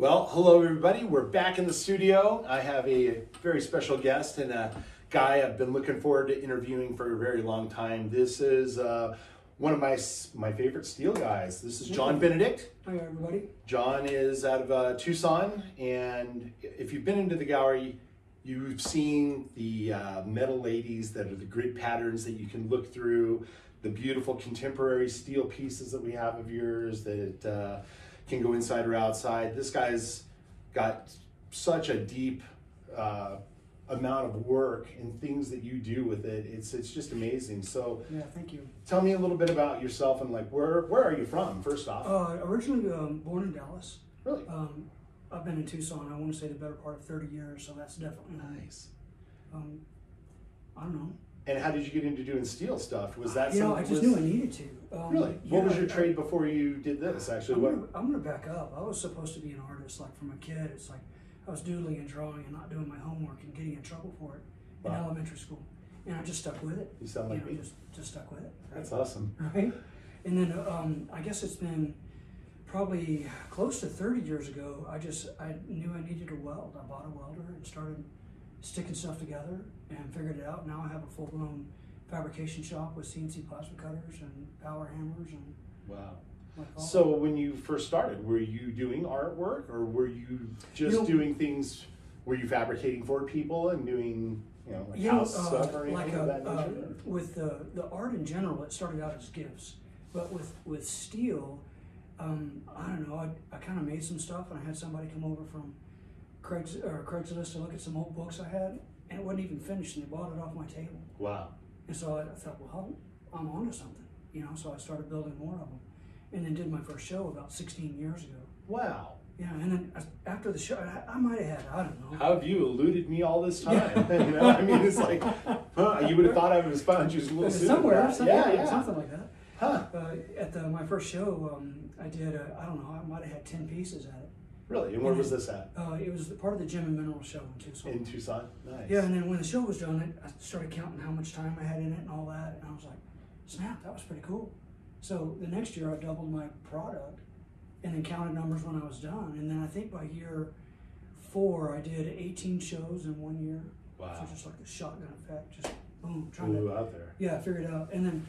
Well, hello everybody. We're back in the studio. I have a very special guest and a guy I've been looking forward to interviewing for a very long time. This is uh, one of my my favorite steel guys. This is John Benedict. Hi everybody. John is out of uh, Tucson, and if you've been into the gallery, you've seen the uh, metal ladies that are the grid patterns that you can look through, the beautiful contemporary steel pieces that we have of yours that uh, can go inside or outside. This guy's got such a deep uh, amount of work and things that you do with it. It's it's just amazing. So Yeah, thank you. tell me a little bit about yourself and like where where are you from? First off, Uh, originally um, born in Dallas. really Um, I've been in Tucson. I want to say the better part of 30 years, so that's definitely nice. Um, I don't know. And how did you get into doing steel stuff? Was that you know, I just was- knew I needed to. Um, Really? What was your I- trade before you did this? Actually, I'm what? gonna, I'm gonna back up. I was supposed to be an artist, like from a kid. It's like I was doodling and drawing and not doing my homework and getting in trouble for it in elementary school, and I just stuck with it. You sound you like know, me. just just stuck with it. right? That's awesome. right? And then um, I guess it's been probably close to 30 years ago. I just I knew I needed a weld. I bought a welder and started sticking stuff together and figured it out. Now I have a full blown fabrication shop with CNC plasma cutters and power hammers and Wow. So when you first started, were you doing artwork or were you just You know- doing things? Were you fabricating for people and doing you know like you know, house uh, stuff or anything like of a, that uh, with the the art in general, it started out as gifts, but with with steel, um, I don't know. I, I kind of made some stuff, and I had somebody come over from Craig's or Craigslist to look at some old books I had, and it wasn't even finished, and they bought it off my table. wow. And so I, I thought, well, I'm onto something, you know. So I started building more of them, and then did my first show about 16 years ago. Wow. Yeah, and then after the show, I, I might have had, I don't know. How have you eluded me all this time? you know, I mean, it's like, huh, you would have thought I would have found you a little sooner. somewhere, than yeah, yeah, yeah. something like that. Huh? Uh, at the, my first show, um, I did, uh, I don't know, I might have had 10 pieces at it. Really? And where was this at? Uh, it was the part of the Gem and Mineral show in Tucson. In Tucson. Nice. yeah, and then when the show was done, I started counting how much time I had in it and all that, and I was like, snap, that was pretty cool. So the next year, I doubled my product and then counted numbers when I was done. And then I think by year four, I did 18 shows in one year. Wow. So just like the shotgun effect, just boom, trying to Blew out there. Yeah, I figured it out. And then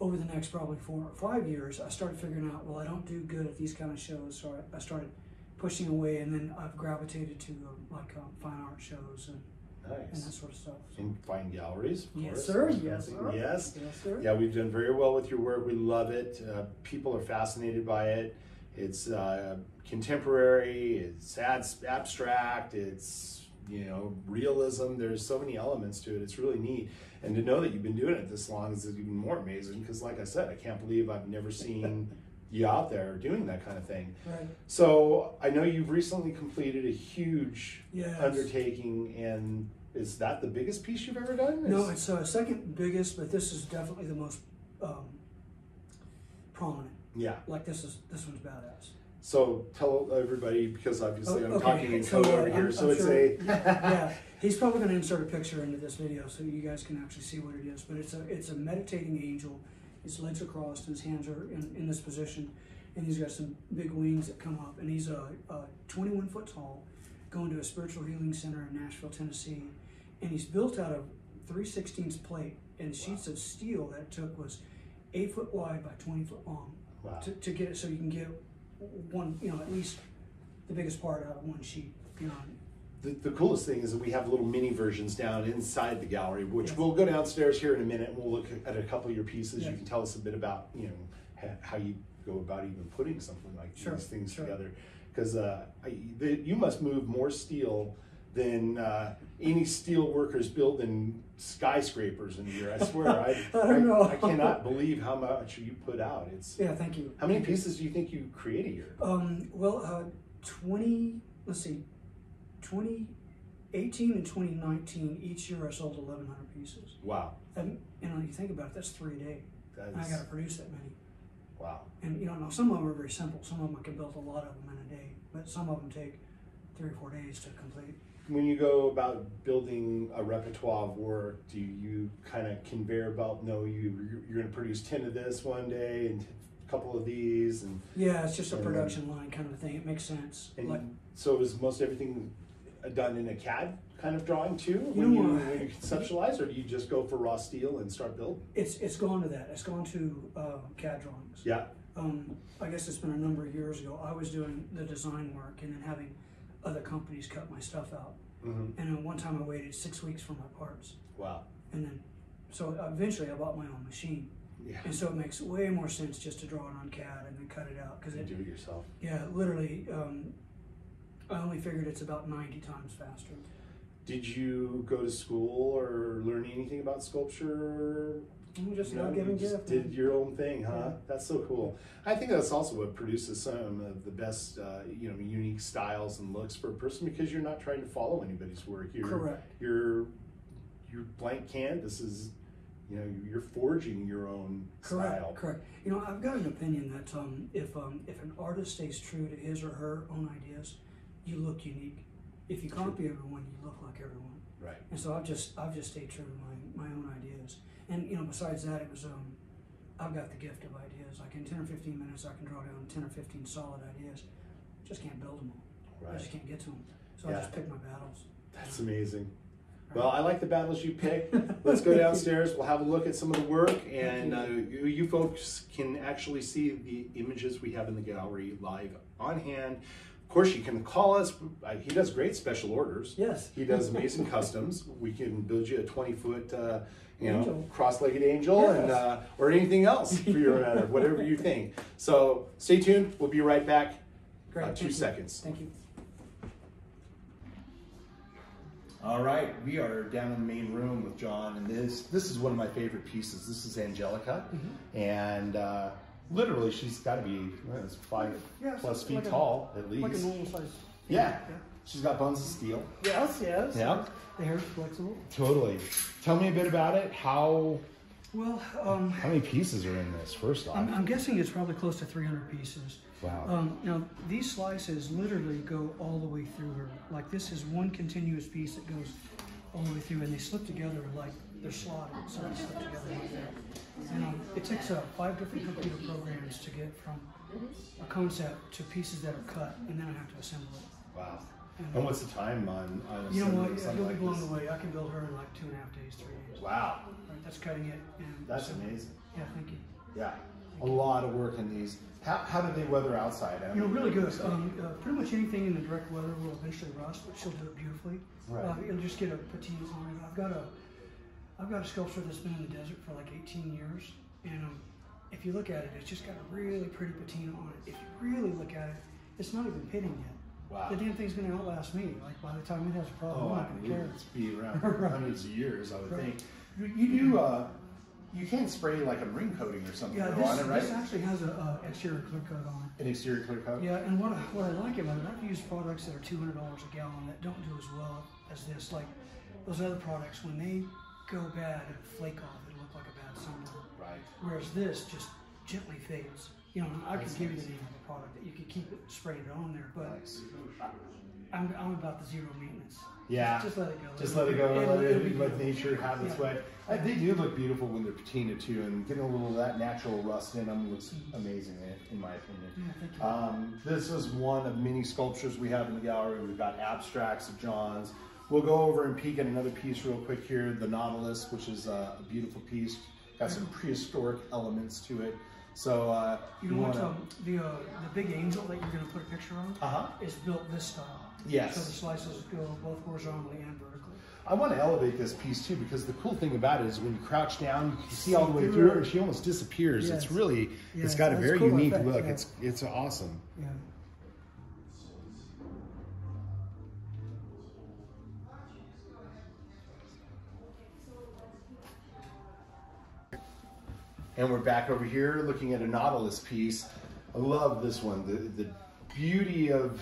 over the next probably four or five years, I started figuring out, well, I don't do good at these kind of shows. So I, I started pushing away, and then I've gravitated to um, like um, fine art shows and, nice. and that sort of stuff. In fine galleries. Of yes, course. sir. Yes, sir. Yes. Yes, sir. Yeah, we've done very well with your work. We love it. Uh, people are fascinated by it. It's uh, contemporary. It's abstract. It's you know realism. There's so many elements to it. It's really neat. And to know that you've been doing it this long is even more amazing. Because, like I said, I can't believe I've never seen you out there doing that kind of thing. Right. So I know you've recently completed a huge Yes. undertaking, and is that the biggest piece you've ever done? No, Is- it's uh, second biggest, but this is definitely the most um, prominent. yeah. Like this is this one's badass. So tell everybody because obviously Oh, I'm okay. talking in So, code uh, over here. I'm- so I'm it's sure- a yeah, he's probably going to insert a picture into this video so you guys can actually see what it is. But it's a it's a meditating angel. His legs are crossed and his hands are in, in this position, and he's got some big wings that come up. And he's a, a 21 foot tall, going to a spiritual healing center in Nashville, Tennessee, and he's built out of 3 16ths plate and sheets of steel that it took was eight foot wide by 20 foot long wow. to, to get it so you can get one, you know, at least the biggest part out of one sheet. You know, The, the coolest thing is that we have little mini versions down inside the gallery, which Yes. we'll go downstairs here in a minute. and We'll look at a couple of your pieces. You can tell us a bit about you know how you go about even putting something like Sure, these things sure. together. Because uh, you must move more steel than uh, any steel workers building skyscrapers in here. I swear, I, I don't know. I cannot believe how much you put out. It's yeah, thank you. how many pieces do you think you create a year? Um, well, uh, 20, let's see, 2018 and 2019, each year I sold 1,100 pieces. Wow, And, you know, you think about it, that's three a day. that And I got to produce that many. wow. And, you know, now some of them are very simple. Some of them I can build a lot of them in a day, but some of them take three or four days to complete. When you go about building a repertoire of work, do you kind of conveyor belt know you you're going to produce ten of this one day and a couple of these, and Yeah, it's just a production line kind of thing. It makes sense. and Like, so is most everything done in a CAD kind of drawing too You when know you, when you conceptualize, or do you just go for raw steel and start building? it's it's gone to that. It's gone to uh, CAD drawings. Yeah, Um, I guess it's been a number of years ago. I was doing the design work and then having other companies cut my stuff out. hmm And then one time I waited six weeks for my parts, wow, and then so eventually I bought my own machine. yeah, And so it makes way more sense just to draw it on CAD and then cut it out because you do it yourself. yeah literally um, I only figured it's about ninety times faster. Did you go to school or learn anything about sculpture? I'm just You know, not you giving just gift. did your own thing, huh? Yeah. That's so cool. I think that's also what produces some of the best, uh, you know, unique styles and looks for a person because you're not trying to follow anybody's work. You're, Correct. Your your blank canvas is, you know, you're forging your own Correct, style. correct. You know, I've got an opinion that um, if um, if an artist stays true to his or her own ideas, you look unique. If you copy everyone, you look like everyone. Right. And so I've just I've just stayed true to my, my own ideas. And you know, besides that, it was um, I've got the gift of ideas. Like in ten or fifteen minutes, I can draw down ten or fifteen solid ideas. Just can't build them all. I just can't get to them. So Yeah. I just pick my battles. That's amazing. Well, I like the battles you pick. Let's go downstairs. We'll have a look at some of the work, and uh, you, you folks can actually see the images we have in the gallery live on hand. Of course, you can call us. Uh, He does great special orders. Yes. He does amazing customs. We can build you a 20 foot, uh, you know, cross-legged angel, and uh, or anything else for your matter, whatever you think. So stay tuned. We'll be right back. Great. Uh, thank two you. seconds. Thank you. All right, we are down in the main room with John, and this this is one of my favorite pieces. This is Angelica, Mm-hmm. and uh, literally she's got to be well, it's five Yeah, plus feet like a- tall at Like a least. normal size. yeah. she's got bones of steel. Yes, yes. Yeah. The hair's flexible. Totally. Tell me a bit about it. How Well, um, how many pieces are in this? First off, I'm, I'm guessing it's probably close to 300 pieces. wow. Um, now, these slices literally go all the way through her. Like, this is one continuous piece that goes all the way through, and they slip together like they're slotted, so they slip together like that. And um, it takes uh, five different computer programs to get from a concept to pieces that are cut, and then I have to assemble it. wow. And what's the time on on You know what? something You'll be like blown this? away. I can build her in like two and a half days, three days. Wow, Right, that's cutting it. And that's it. amazing. Yeah, thank you. Yeah, a lot of work in these. How, how do they weather outside? I You know, really good. Um, uh, pretty much anything in the direct weather will eventually rust, but she'll do it beautifully. Right. Uh, it'll just get a patina on it. I've got a, I've got a sculpture that's been in the desert for like 18 years, and um, if you look at it, it's just got a really pretty patina on it. If you really look at it, it's not even pitting yet. Wow. The damn thing's gonna outlast me. Like by the time it has a problem, Oh, I'm not gonna believe care. it's be around Right. hundreds of years, I would Right. think. You, you do, uh, you can spray like a marine coating or something Yeah, though on it, right? this actually has an uh, exterior clear coat on it. An exterior clear coat? Yeah, and what I, what I like about it, I've used products that are two hundred dollars a gallon that don't do as well as this. Like those other products, when they go bad and flake off, and look like a bad sunburn. Right. Whereas this just gently fades. You know, I could give you the name of the product that you could keep it sprayed on there, but Nice. I'm, I'm about the zero maintenance. Yeah. Just let it go. Just let it go, It'll- let, it'll be it, let nature have its Yeah. way. Uh, they do look beautiful when they're patina too, and getting a little of that natural rust in them looks amazing, in, in my opinion. Yeah, thank you. Um, this is one of many sculptures we have in the gallery. We've got abstracts of John's. We'll go over and peek at another piece real quick here, the Nautilus, which is uh, a beautiful piece. Got some prehistoric elements to it. So uh, you know what? wanna- Um, the uh, the big angel that you're going to put a picture on Uh-huh. is built this style. Yes. So the slices go both horizontally and vertically. I want to elevate this piece too because the cool thing about it is when you crouch down, you can see all the way through it. and she almost disappears. Yes. It's really, Yeah, it's got a that's very cool unique effect, look. yeah. It's it's awesome. Yeah. And we're back over here looking at a Nautilus piece. I love this one. The the beauty of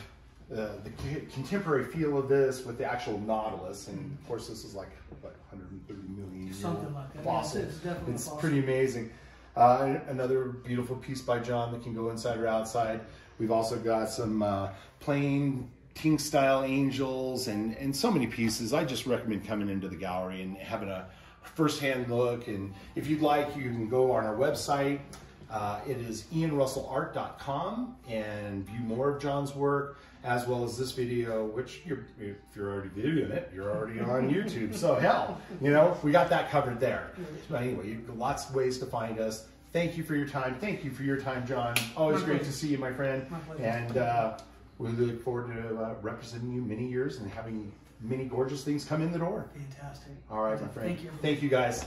uh, the contemporary feel of this with the actual Nautilus, and of course this is like what 130 million Something like that. fossil. Yes, it's It's fossil. pretty amazing. Uh, another beautiful piece by John that can go inside or outside. We've also got some uh, plain Ting style angels and, and so many pieces. I just recommend coming into the gallery and having a firsthand look. And if you'd like, you can go on our website, Uh, it is ianrussellart.com and view more of John's work as well as this video, which you're, if you're already viewing it, you're already on YouTube. So hell, you know, we got that covered there. But anyway, lots of ways to find us. Thank you for your time. Thank you for your time, John. Always great to see you, my friend. And uh, we look forward to uh, representing you many years and having many gorgeous things come in the door. Fantastic. All right, my friend. Thank you. Thank you, guys.